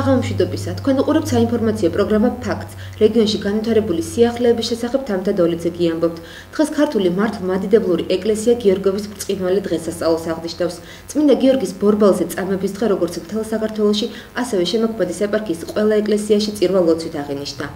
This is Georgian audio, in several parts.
საღამომშვიდობისა, თქვენ უყურებთ საინფორმაციო პროგრამა ფაქტს. რეგიონში განვითარებული სიახლეების შესახებ თამთა დოლიძე გიამბობთ. დღეს ქართული მართლმადიდებლური ეკლესია გიორგოვის ბრწყინვალე დღესასწაულს აღნიშნავს. წმინდა გიორგის ბორბალზე წამების დღე როგორც მთელ საქართველოში, ასევე შემოქმედის ეპარქიის ყველა ეკლესიაში წირვა ლოცვით აღინიშნა.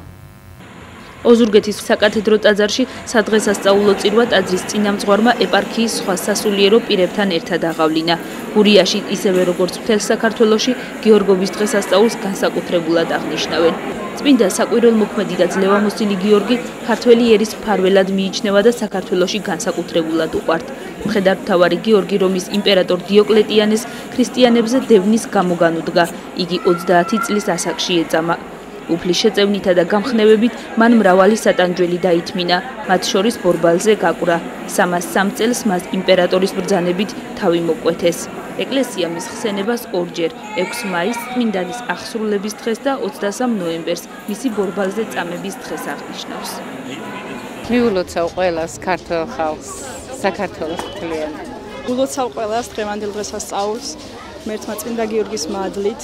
ოზურგეთის საკათედრო ტაძარში სადღესასწაულო წირვა ტაძრის წინამძღვარმა ეპარქიის სხვა სასულიერო პირებთან ერთად აღავლინა. გურიაში ისევე როგორც მთელ საქართველოში გიორგობის დღესასწაულს განსაკუთრებულად აღნიშნავენ. წმინდა საკვირველ მოქმედი და ძლევამოსილი გიორგი ქართველი ერის ფარველად მიიჩნევა და საქართველოში განსაკუთრებულად უყვართ. მხედართმთავარი გიორგი რომის იმპერატორ დიოკლეტიანეს ქრისტიანებზე დევნის გამო განუდგა. იგი 30 წლის ასაკში ეწამა. უფლის შეწევნითა და გამხნევებით მან მრავალი სატანჯველი დაითმინა, მათ შორის ბორბალზე გაკვრა. 303 წელს მას იმპერატორის ბრძანებით თავი მოკვეთეს. ეკლესია მის ხსენებას ორჯერ, 6 მაისს წმინდანის აღსრულების დღეს და 23 ნოემბერს მისი ბორბალზე წამების დღეს აღნიშნავს. მიულოცავ ყველას ქართულ ხალხს, საქართველოს მთლიან. გულოცავ ყველას დღევანდელ დღესასწაულს, მერთმა წმინდა გიორგის მადლით.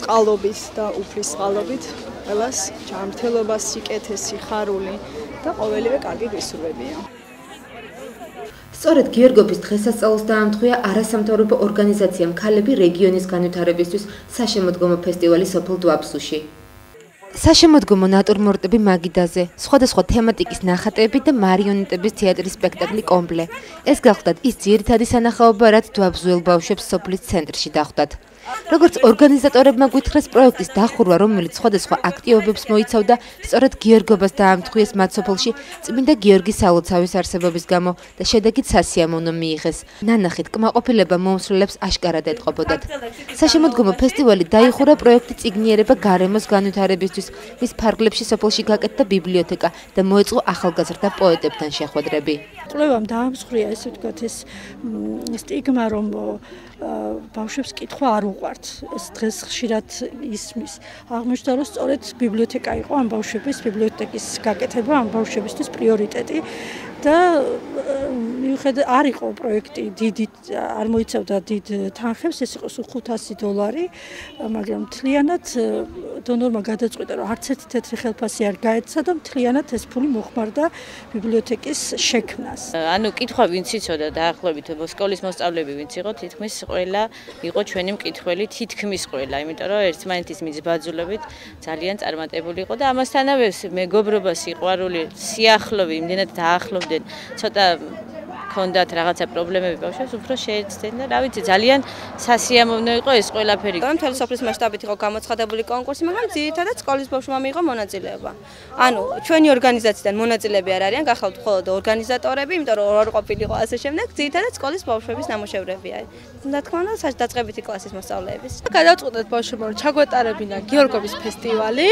წყალობით და უფლის წყალობით ყველას ჯანმრთელობა, სიკეთე, სიხარული და ყოველივე კარგი გისურვებია. სწორედ გიორგობის დღესასწაულს დაამთხვია არასამთავრობო ორგანიზაციამ ქალები რეგიონის განვითარებისთვის საშემოდგომო ფესტივალი სოფელ დუაბსუში. საშემოდგომო ნატურმორტები მაგიდაზე, სხვადასხვა თემატიკის ნახატები და მარიონეტების თეატრის სპექტაკლი კომპლე. ეს გახლდათ ის ძირითადი სანახაობა, რაც დუაბზუელ ბავშვებს სოფლის ცენტრში დახვდათ. როგორც ორგანიზატორებმა გვითხრეს პროექტის დახურვა, რომელიც სხვადასხვა აქტივობებს მოიცავდა, სწორედ გიორგობას დაამთხვიეს მაცოფლში წმინდა გიორგის სალოცავის არსებობის გამო და შედეგით სასიამოვნო მიიღეს. ნანახით, კმაყოფილება მომსვლელებს აშკარად ეტყობოდათ. საშემოდგომო ფესტივალი დაიხურა პროექტი ციგნიერება გარემოს განვითარებისთვის, მის ფარგლებში სოფელში გაკეთდა ბიბლიოთეკა და მოეწყო ახალგაზრდა პოეტებთან შეხვედრები. კვლევამ დაამსხვრია ესე ვთქვათ ეს სტიგმა რომ ბავშვებს კითხვა არ უყვართ. ეს დღეს ხშირად ისმის. აღმოჩნდა რომ სწორედ ბიბლიოთეკა იყო ამ ბავშვების ბიბლიოთეკის გაკეთება ამ ბავშვებისთვის პრიორიტეტი და მიუხედავად არ იყო პროექტი დიდი არ მოიცავდა დიდ თანხებს, ეს იყო სულ 500 დოლარი, მაგრამ თლიანად დონორმა გადაწყვიტა რომ არც ერთი თეთრი ხელფასი არ გაეცა და თლიანად ეს ფული მოხმარდა ბიბლიოთეკის შექმნას. ანუ კითხვა ვინც იცოდა დაახლოებით სკოლის მოსწავლეები ვინც იყო თითქმის ყველა იყო ჩვენი მკითხველი თითქმის ყველა, იმიტომ რომ ერთმანეთის მიძბაძულებით ძალიან წარმატებული იყო და ამასთანავე მეგობრობა, სიყვარული, სიახლოვე იმდენად დაახლოვდნენ, ცოტა ქონდათ რაღაცა პრობლემები ბავშვებს, უფრო შეეცდნენ და რა ვიცი, ძალიან სასიამოვნო იყო ეს ყველაფერი. მთელი სოფლის მასშტაბით იყო გამოცხადებული კონკურსი, მაგრამ ძირითადად სკოლის ბავშვმა მიიღო მონაწილეობა. ანუ ჩვენი ორგანიზაციიდან მონაწილეები არ არიან, გახავთ მხოლოდ ორგანიზატორები, იმიტომ რომ ორ ყოფილიყო ასე შემდეგ, ძირითადად სკოლის ბავშვების ნამუშევრებია. და თქმა უნდა, საერთაშორისო კლასის მოსწავლეების. გადავწყვეტეთ ბავშვებმა, რომ ჩაგვეტარებინა გიორგობის ფესტივალი,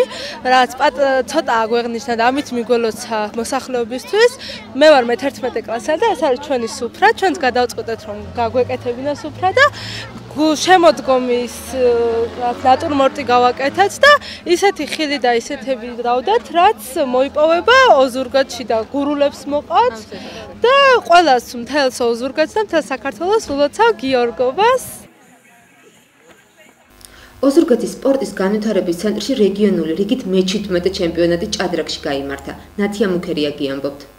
რაც ცოტა აგვეღნიშნა და ამით მიგველოცა მოსახლეობისთვის. მე ვარ მე-11 კლასსა და ეს არის ჩვენი სუფრა, ჩვენს გადავწყვეტეთ რომ გაგვეკეთებინა სუფრა და შემოდგომის ნატურმორტი გავაკეთეთ და ისეთი ხილი და ისეთები დავდათ, რაც მოიპოვება ოზურგეთში და გურულებს მოყავთ და ყოველას მთელს ოზურგეთს და მთელ საქართველოს ულოცავ გიორგობას. ოზურგეთის სპორტის განვითარების ცენტრში რეგიონული რიგით მე-17 ჩემპიონატი ჭადრაკში გამართა. ნათია მუქერია გიამბობთ.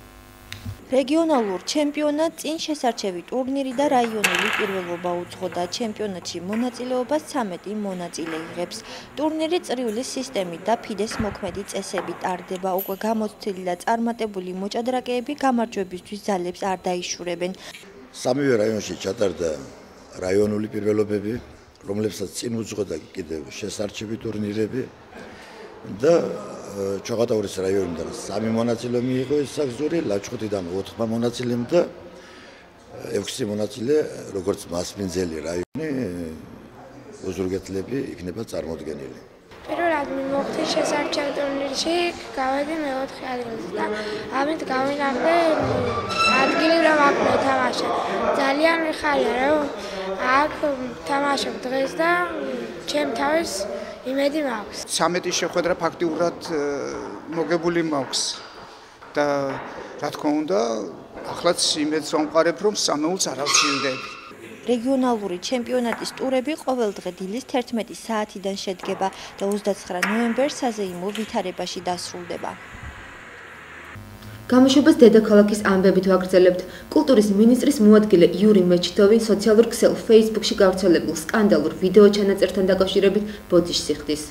რეგიონალურ ჩემპიონატ წინ შესარჩევი ტურნირი და რაიონული პირველობა უძღოდა. ჩემპიონატში მონაწილეობას 13 მონაწილე იღებს. ტურნირი წრიული სისტემით და ფიდეს მოქმედი წესებით ტარდება. უკვე გამოცდილი და წარმატებული მოჭადრაკეები გამარჯვებისთვის ძალებს არ დაიშურებენ. სამივე რაიონში ჩატარდა რაიონული პირველობები რომლებსაც წინ უძღოდა კიდევ შესარჩევი ტურნირები და ჩოღატაურის რაიონიდან სამი მონაწილე მიიღო ეს საგზური, ლაჩხუთიდან 4 მონაწილე და 6 მონაწილე, როგორც მასპინძელი რაიონი უზურგეთლები იქნება წარმოდგენილი. პირველად მიმოხდი შესარჩევ ტურნირში, გავედი მეოთხე ადგილზე და ამით გავინახე ადგილი რომ აქ მეთამაშე. ძალიან მიხარია რომ აქ თამაშობ დღეს და ჩემ თავის იმედი მაქვს. 13 შეხვედრა ფაქტიურად მოგებული მაქვს და რა თქმა უნდა, ახლაც იმედს ვამყარებ, რომ 3-ულს არ ავცილდები. რეგიონალური ჩემპიონატის ტურები ყოველდღე დილის 11 საათიდან შედგება და 29 ნოემბერს საზეიმო ვითარებაში დასრულდება. გამოშვებას დედაქალაქის ამბებით ვაგრძელებთ. კულტურის მინისტრის მოადგილე იური მეჩიტოვი სოციალურ ქსელ Facebook-ში გავრცელებულ სკანდალურ ვიდეო ჩანაწერთან დაკავშირებით ბოდიშს იხდის.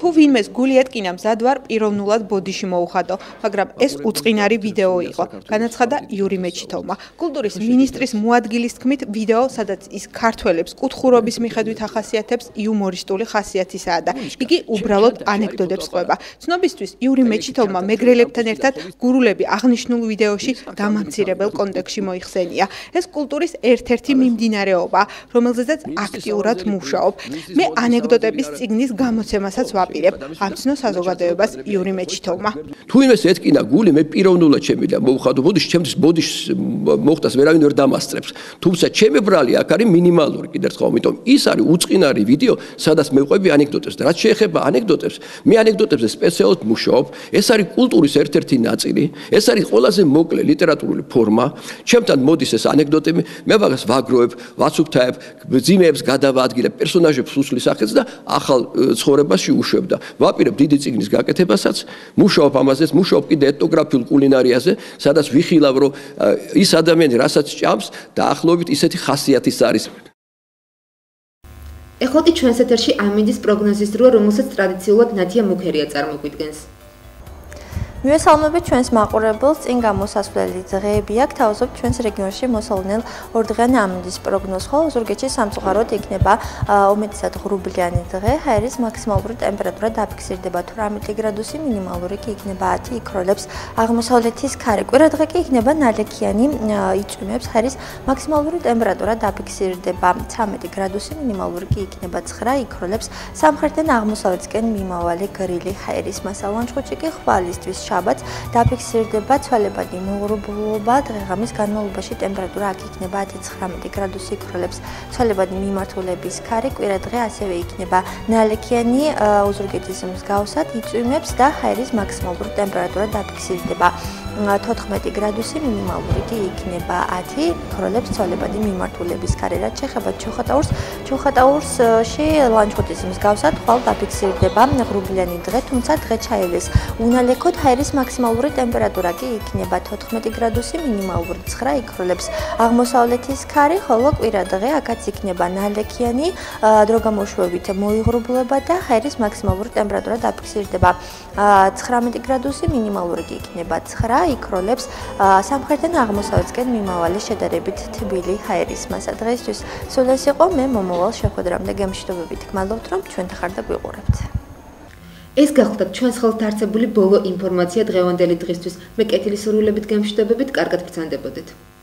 თუ ვინმეს გული ეთკინა მზად ვარ პიროვნულად ბოდიში მოუხადო, მაგრამ ეს უწყინარი ვიდეო იყო, განაცხადა იური მეჩითოვმა. კულტურის მინისტრის მოადგილის თქმით, ვიდეო, სადაც ის ქართველებს კუთხურობის მიხედვით ახასიათებს იუმორისტული ხასიათისაა და იგი უბრალოდ ანეკდოტებს ყვება. ცნობისთვის იური მეჩითოვმა მეგრელებთან ერთად გურულები აღნიშნულ ვიდეოში გამამცირებელ კონტექსში მოიხსენია. ეს კულტურის ერთ-ერთი მიმდინარეობა, რომელზეც აქტიურად მუშაობ. მე ანეკდოტების ციგნის გამოცემასაც ვა ვაპირებ ამცნო საზოგადოებას იური მეჩითოვმა. თუ იმეს ეთკინა გული მე პიროვნულად ჩემი და მოუხადო ბოდიში ჩემთვის ბოდიშს მოხდას ვერავინ ვერ დამასწრებს. თუმცა ჩემი ბრალი აქ არის მინიმალური კიდევ ერთხელ, ამიტომ ის არის უწყინარი ვიდეო, სადაც მე ვყვები ანეკდოტებს და რაც შეეხება ანეკდოტებს, მე ანეკდოტებზე სპეციალურად მუშაობ. ეს არის კულტურის ერთ-ერთი ნაწილი. ეს არის ყველაზე მოკლე ლიტერატურული ფორმა. ჩემთან მოდის ეს ანეკდოტები, მე მაგას ვაგროვებ, ვაცუფთაებ, ძიმეებს გადავადგილებ, პერსონაჟებს უსვლის ახალს და ახალ ცხოვრებაში უშ უშვებდა. ვაპირებ დიდი ციგნის გაკეთებასაც, მუშაობ ამაზეც, მუშაობ კიდე ეთნოგრაფიულ კულინარიაზე, სადაც ვიხილავ, რომ ის ადამიანი, რასაც ჭამს, დაახლოებით ისეთი ხასიათის არის. ეხლა კი ჩვენს ეთერში ამინდის პროგნოზის დროა, რომელსაც ტრადიციულად ნათია მუქერია წარმოგვიდგენს. მიესალმებით ჩვენს მაყურებელს. წინ გამოსასვლელი დღეები აქვს. თავზობ ჩვენს რეგიონში მოსალნელ ორდღიანი ამინდის პროგნოზ ხო ზურგეთში სამწუხაროდ იქნება უმეტესად ღრუბლიანი დღე. ჰაერის მაქსიმალური ტემპერატურა დაფიქსირდება. 18 გრადუსი მინიმალური კი იქნება 10 იქროლებს აღმოსავლეთის ქარი. კვირა დღე კი იქნება ნალექიანი იწვიმებს. ჰაერის მაქსიმალური ტემპერატურა დაფიქსირდება. 13 გრადუსი მინიმალური კი იქნება 9 იქროლებს სამხრეთიდან აღმოსავლეთისკენ მიმავალი გრილი. ჰაერის მასალანჩხუთში კი ხვალისთვის შაბათს დაფიქსირდება ცვალებადი მოღრუბლობა დღეღამის განმავლობაში. ტემპერატურა აქ იქნება 19 გრადუსი იქროლებს ცვალებადი მიმართულების ქარი კვირა დღე ასევე იქნება. ნალექიანი უზრგეთის მსგავსად იწვიმებს და ჰაერის მაქსიმალური ტემპერატურა დაფიქსირდება 14 გრადუსი მინიმალური კი იქნება 10 ქროლებს ცოლებადი მიმართულების ქარი რაც შეხება ჩოხატაურს. ჩოხატაურსში ლანჩხუთის მსგავსად ხვალ დაფიქსირდება ღრუბლიანი დღე თუმცა დღე ჩაივეს. უნალექოდ ჰაერის მაქსიმალური ტემპერატურა კი იქნება 14 გრადუსი მინიმალური 9 იქროლებს აღმოსავლეთის ქარი ხოლო კვირა დღე აქაც იქნება ნალექიანი დრო გამოშვებით მოიღრუბლება და ჰაერის მაქსიმალური ტემპერატურა დაფიქსირდება. 19 გრადუსი მინიმალური კი იქნება 9 იქროლებს სამხრეთიდან აღმოსავლეთისკენ მიმავალი შედარებით თბილი ჰაერის მასა. დღესთვის სულ ეს იყო მე მომავალ შეხვედრამდე გემშვიდობებით. გმადლობთ რომ ჩვენთან ხართ და გვიყურებთ. ეს გახლდათ ჩვენს ხელთ არსებული ბოლო ინფორმაცია დღევანდელი დღისთვის. მე კეთილი სურვილებით გემშვიდობებით, კარგად ბრძანდებოდეთ.